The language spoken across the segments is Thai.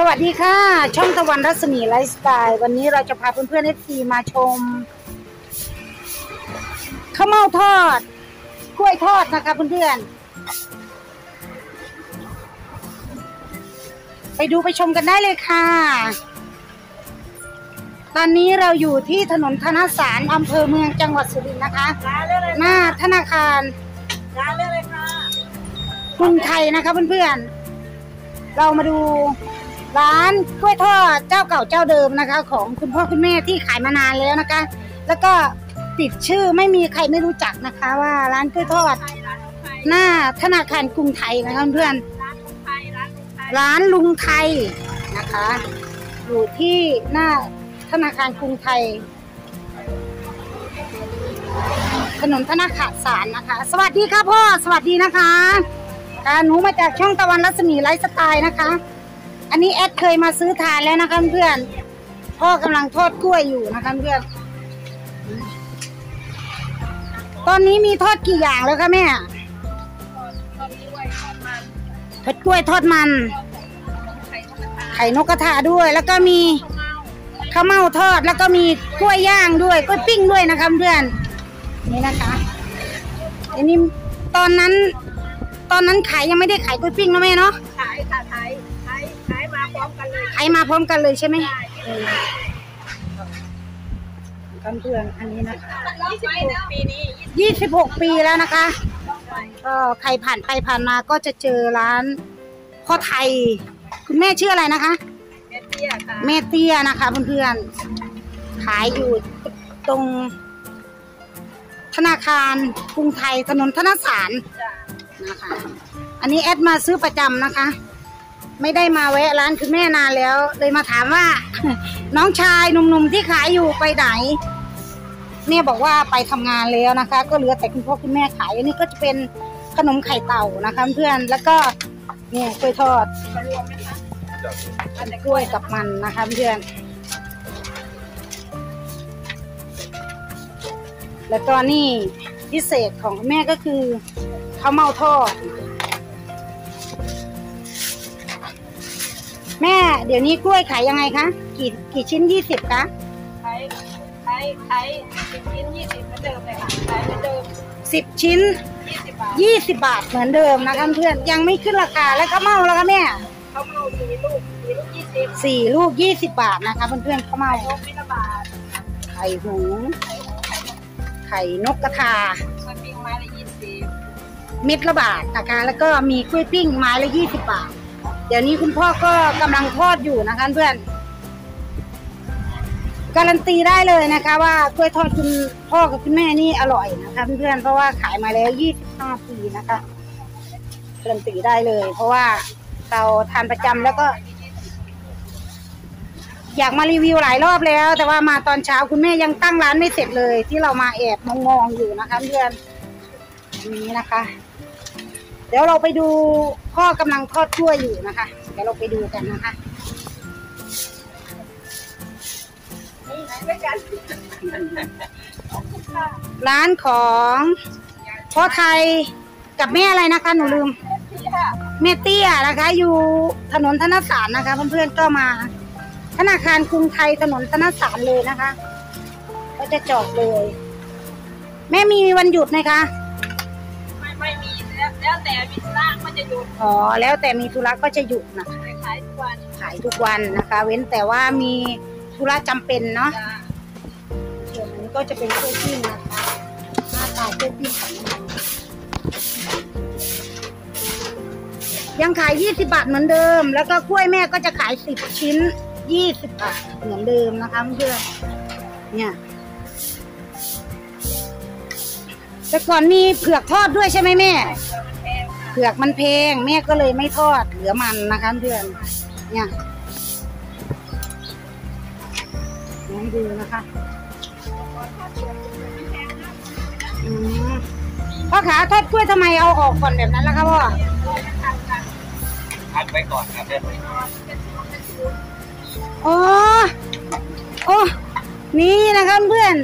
สวัสดีค่ะ ช่องตะวันรัศมีไลฟ์สไตล์ วันนี้เราจะพาเพื่อนๆ FC มาชมข้าวเม่าทอดกล้วยทอดนะคะเพื่อนๆไปดูไปชมกันได้เลยค่ะ ตอนนี้เราอยู่ที่ถนนธนสารอำเภอเมืองจังหวัดสุรินทร์นะคะร้านเรื่องอะไรหน้าธนาคารร้านเรื่องอะไรค่ะกรุงไทยนะคะเพื่อนๆเรามาดู ร้านกล้วยทอดเจ้าเก่าเจ้าเดิมนะคะ ของคุณพ่อคุณแม่ที่ขายมานานแล้วนะคะ แล้วก็ติดชื่อไม่มีใครไม่รู้จักนะคะ ว่าร้านกล้วยทอด หน้าธนาคารกรุงไทยนะคะเพื่อนร้านลุงไทยนะคะ อยู่ที่หน้าธนาคารกรุงไทยถนนธนาคารสารนะคะ สวัสดีค่ะพ่อ สวัสดีนะคะค่ะหนูมาจากช่องตะวันรัศมีไลฟ์สไตล์นะคะ อันนี้แอดเคยมาซื้อทานแล้วนะคะเพื่อน พ่อกำลังทอดกล้วยอยู่นะคะเพื่อน ตอนนี้มีทอดกี่อย่างแล้วคะแม่ ทอดกล้วยทอดมัน ไข่นกกระทาด้วย แล้วก็มีข้าวเม่าข้าวเม่าทอด แล้วก็มีกล้วยย่างด้วยกล้วยปิ้งด้วยนะคะเพื่อน นี่นะคะอันนี้ตอนนั้น ตอนนั้นขายยังไม่ได้ขายกล้วยปิ้งนะแม่เนาะ ขายค่ะขาย ร้อมกันเลยขายมาพร้อมกันเลยใช่ไหมใช่เออเพื่อนๆอันนี้นะคะยี่สิบหกปีนี้ยี่สิบหกปีแล้วนะคะก็ใครผ่านไปผ่านมาก็จะเจอร้านพ่อไทย คุณแม่ชื่ออะไรนะคะเม็ดเตี้ยค่ะแม่เตี้ยนะคะเพื่อนๆขายอยู่ตรงธนาคารกรุงไทยถนนธนสารจ้ะนะคะ อันนี้แอดมาซื้อประจำนะคะ ไม่ได้มาแวะร้านคุณแม่นานแล้ว เลยมาถามว่า น้องชายหนุ่มๆที่ขายอยู่ไปไหนแม่บอกว่าไปทำงานแล้วนะคะ ก็เหลือแต่คุณพ่อคุณแม่ขายอันนี้ก็จะเป็นขนมไข่เต่านะคะเพื่อนแล้วก็เนี่ยกล้วยทอดอันกล้วยกับมันนะคะเพื่อนแล้วก็นี่พิเศษของแม่ก็คือข้าวเม่าทอด แม่เดี๋ยวนี้กล้วยขายยังไงคะ กี่กี่ชิ้นยี่สิบคะขายขายขายสิบชิ้นยี่สิบเหมือนเดิมเลยค่ะขายเหมือนเดิมสิบชิ้นยี่สิบบาทยี่สิบบาทเหมือนเดิมนะคะเพื่อนยังไม่ขึ้นราคาแล้วข้าวเม่าแล้วคะแม่ข้าวเม่าสี่ลูกสี่ลูกยี่สิบสี่ลูกยี่สิบบาทนะคะเพื่อนๆข้าวเม่าไข่นกมิตรบาทไข่หงส์ไข่นกกระทามันปิ้งไม้ละยี่สิบเม็ดละบาทนะคะ แล้วก็มีกล้วยปิ้งไม้ละยี่สิบบาท เดี๋ยวนี้คุณพ่อก็กำลังทอดอยู่นะคะเพื่อน การันตีได้เลยนะคะ ว่ากล้วยทอดคุณพ่อกับคุณแม่นี่อร่อยนะคะเพื่อนๆเพราะว่าขายมาแล้วยี่สิบห้าปีนะคะการันตีได้เลย เพราะว่าเราทานประจำแล้วก็ อยากมารีวิวหลายรอบแล้ว แต่ว่ามาตอนเช้าคุณแม่ยังตั้งร้านไม่เสร็จเลย ที่เรามาแอบมองๆอยู่นะคะเพื่อนนี้นะคะ เดี๋ยวเราไปดูพ่อกำลังทอดกล้วยอยู่นะคะ เดี๋ยวเราไปดูกันนะคะร้านของพ่อไทยกับแม่อะไรนะคะหนูลืมพี่ค่ะแม่เตี้ยนะคะ อยู่ถนนธนสารนะคะ เพื่อนๆก็มา ธนาคารกรุงไทยถนนธนสารเลยนะคะ ก็จะจอดเลย แม่มีวันหยุดไหมคะ แล้วแล้วแต่มีธุระก็จะหยุดอ๋อแล้วแต่มีธุระก็จะหยุดนะคะไปขายทุกวันขายทุกวันนะคะ เว้นแต่ว่ามีธุระจำเป็นเนาะจ้าส่วนอันนี้ก็จะเป็นกล้วยปิ้งนะคะหน้าตากล้วยปิ้งของมันยังขาย 20 บาทเหมือนเดิม แล้วก็กล้วยแม่ก็จะขาย 10 ชิ้น 20 บาทเหมือนเดิมนะคะเพื่อนเนี่ย แต่ก่อนมีเผือกทอดด้วยใช่ไหมแม่เผื่อมันแพงค่ะเผือกมันแพงแม่ก็เลยไม่ทอดเหลือมันนะคะเพื่อนเนี่ยลองดูนะคะอืมพ่อขาทอดกล้วยทำไมเอาออกก่อนแบบนั้นล่ะคะพ่อพักไว้ก่อนครับเพื่อนอ๋อโอ้นี่นะคะเพื่อน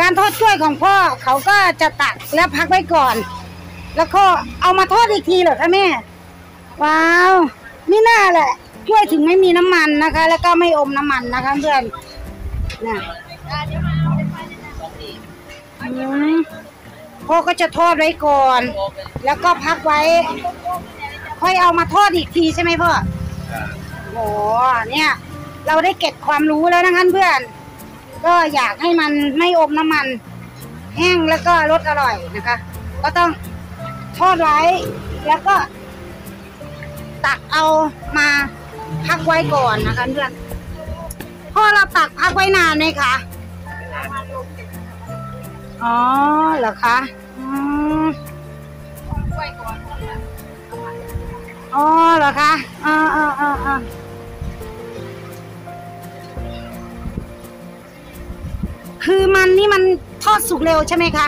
การทอดกล้วยของพ่อเขาก็จะตักแล้วพักไว้ก่อน แล้วก็เอามาทอดอีกทีเหรอคะแม่ ว้าวนี่น่าแหละกล้วยถึงไม่มีน้ำมันนะคะ แล้วก็ไม่อมน้ำมันนะคะเพื่อนน่ะพ่อก็จะทอดไว้ก่อน แล้วก็พักไว้ ค่อยเอามาทอดอีกทีใช่ไหมพ่อโอ้เนี่ย เราได้เก็บความรู้แล้วนะคะเพื่อน ก็อยากให้มันไม่อมน้ำมัน แห้งแล้วก็รสอร่อยนะคะ ก็ต้อง ทอดไว้ แล้วก็ ตักเอามาพักไว้ก่อนนะคะเพื่อนพ่อเราตักพักไว้นานไหมคะอ๋อเหรอคะอืออ๋อเหรอคะอ่าอ่าอ่าอ่าคือมันนี่มันทอดสุกเร็วใช่ไหมคะ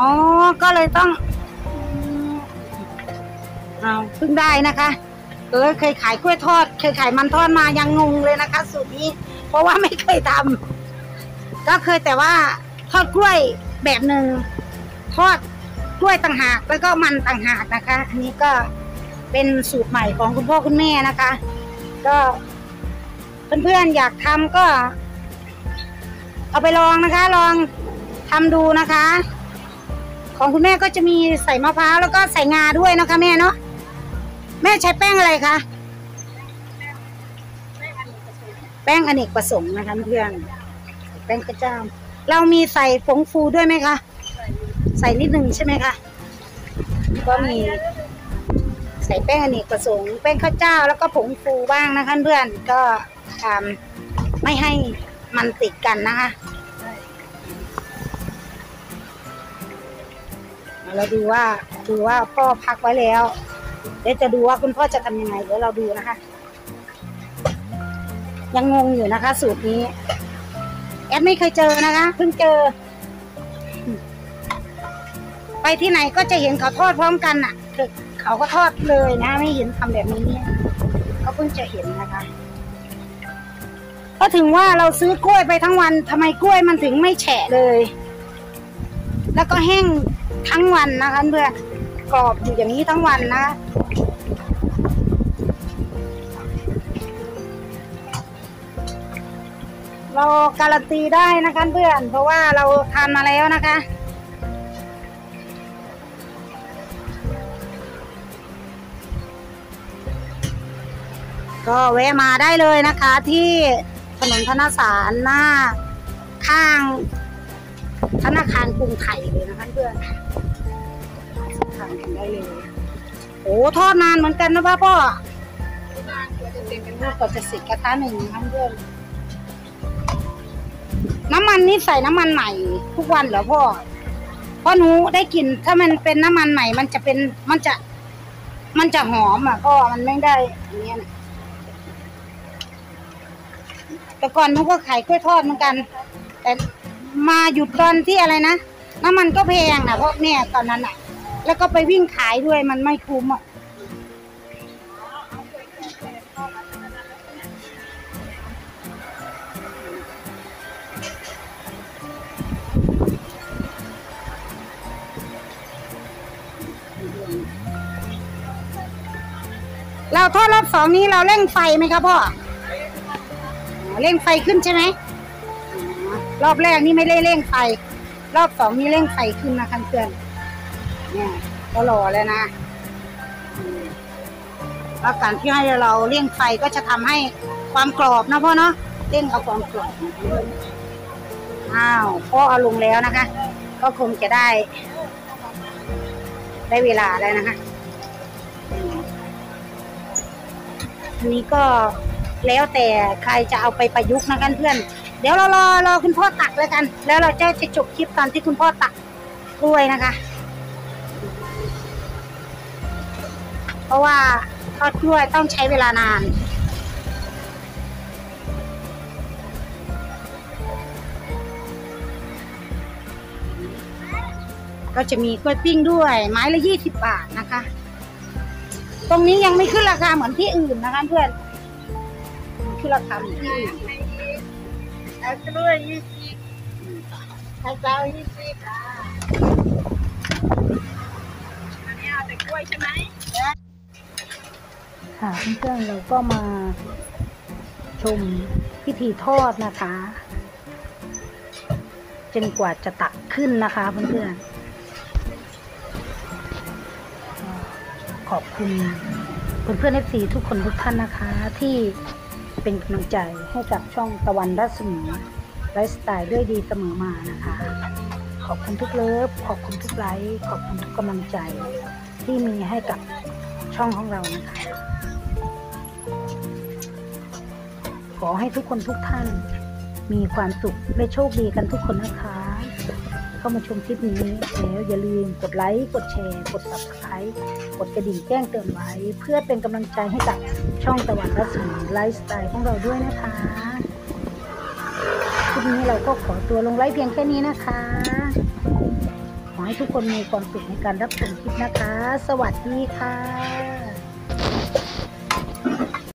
อ๋อ ก็เลยต้องเอาเพิ่งได้นะคะ เออเคยขายกล้วยทอด เคยขายมันทอดมายังงงเลยนะคะ สูตรนี้ เพราะว่าไม่เคยทำก็เคยแต่ว่าทอดกล้วยแบบหนึ่งทอดกล้วยต่างหากแล้วก็มันต่างหากนะคะ อันนี้ก็เป็นสูตรใหม่ของคุณพ่อคุณแม่นะคะ ก็เพื่อนๆอยากทำก็ เอาไปลองนะคะ ลองทำดูนะคะ ของคุณแม่ก็จะมีใส่มะพร้าวแล้วก็ใส่งาด้วยนะคะแม่เนาะแม่ใช้แป้งอะไรคะแป้งอเนกประสงค์นะคะเพื่อนแป้งข้าวเจ้า เรามีใส่ผงฟูด้วยไหมคะใส่นิดหนึ่งใช่ไหมคะก็มีใส่แป้งอเนกประสงค์แป้งข้าวเจ้า แล้วก็ผงฟูบ้างนะคะเพื่อนก็ทำไม่ให้มันติดกันนะคะ เราดูว่าดูว่าพ่อพักไว้แล้ว เดี๋ยวจะดูว่าคุณพ่อจะทำยังไงเดี๋ยวเราดูนะคะ ยังงงอยู่นะคะ สูตรนี้ แอดไม่เคยเจอนะคะเพิ่งเจอ ไปที่ไหนก็จะเห็นเขาทอดพร้อมกันอะคือเขาก็ทอดเลยนะ ไม่เห็นทำแบบนี้เนี่ยก็เพิ่งจะเห็นนะคะก็ถึงว่าเราซื้อกล้วยไปทั้งวันทำไมกล้วยมันถึงไม่แฉะเลย แล้วก็แห้ง ทั้งวันนะคะเพื่อนกรอบอยู่อย่างนี้ทั้งวันนะคะเราการันตีได้นะคะเพื่อน เพราะว่าเราทานมาแล้วนะคะ ก็แวะมาได้เลยนะคะที่ถนนธนสารหน้าข้างธนาคารกรุงไทยเลยนะคะเพื่อน ทานกันได้เลยโอ้ทอดนานเหมือนกันนะพ่อพ่อบ้านก็จะเป็นกันลูกก็จะสิกระทะหนึ่งนะคะเพื่อนน้ำมันนี่ใส่น้ำมันใหม่ ทุกวันเหรอพ่อเพราะหนูได้กลิ่นถ้ามันเป็นน้ำมันใหม่ มันจะเป็นมันจะ มันจะหอมอะพ่อมันไม่ได้อย่างเงี้ยนะแต่ก่อนหนูก็ขายกล้วยทอดเหมือนกัน แต่มาหยุดตอนที่อะไรนะน้ำมันก็แพงนะเพราะเนี่ยตอนนั้นอะ แล้วก็ไปวิ่งขายด้วยมันไม่คุ้มอะเราทอดรอบสองนี้เราเร่งไฟไหมครับพ่อเร่งไฟขึ้นใช่ไหมรอบแรกนี่ไม่ได้เร่งไฟ รอบสองนี่เร่งไฟขึ้นนะคันเพื่อน เนี่ยก็รอแล้วนะแล้วการที่ให้เราเร่งไฟก็จะทำให้ความกรอบนะพ่อเนาะเร่งเอาความกรอบอนอ้าวพ่อเอาลงแล้วนะคะ ก็คงจะได้ ได้เวลาแล้วนะคะอันนี้ก็แล้วแต่ใครจะเอาไปประยุกต์นะกันเพื่อน เดี๋ยวเรารอรอคุณพ่อตักแล้วกัน แล้วเราจะจะจบคลิปตอนที่คุณพ่อตักกล้วยนะคะ เพราะว่าทอดกล้วยต้องใช้เวลานาน ก็จะมีกล้วยปิ้งด้วย ไม้ละยี่สิบบาทนะคะ ตรงนี้ยังไม่ขึ้นราคาเหมือนที่อื่นนะคะเพื่อนขึ้นราคาเหมือนที่อื่นเอากล้วยยี่สิบไข่เจ้ายี่สิบอันนี้เอาแต่กล้วยใช่ไหม ค่ะเพื่อนๆเราก็มาชมพิธีทอดนะคะจนกว่าจะตักขึ้นนะคะเพื่อนๆขอบคุณเพื่อนๆเอฟซีทุกคนทุกท่านนะคะ ที่เป็นกำลังใจให้กับช่องตะวันรัศมีไลฟ์สไตล์ด้วยดีเสมอมานะคะ ขอบคุณทุกเลิฟขอบคุณทุกไลค์ขอบคุณทุกกำลังใจที่มีให้กับช่องของเรานะคะ ขอให้ทุกคนทุกท่าน มีความสุขและโชคดีกันทุกคนนะคะ เข้ามาชมคลิปนี้แล้วอย่าลืมกดไลค์ กดแชร์ กด subscribe กดกระดิ่งแจ้งเตือนไว้ เพื่อเป็นกำลังใจให้กับช่องตะวันรัศมีไลฟ์สไตล์ของเราด้วยนะคะคลิปนี้เราก็ขอตัวลงไลฟ์เพียงแค่นี้นะคะ ขอให้ทุกคนมีความสุขในการรับชมคลิปนะคะ สวัสดีค่ะ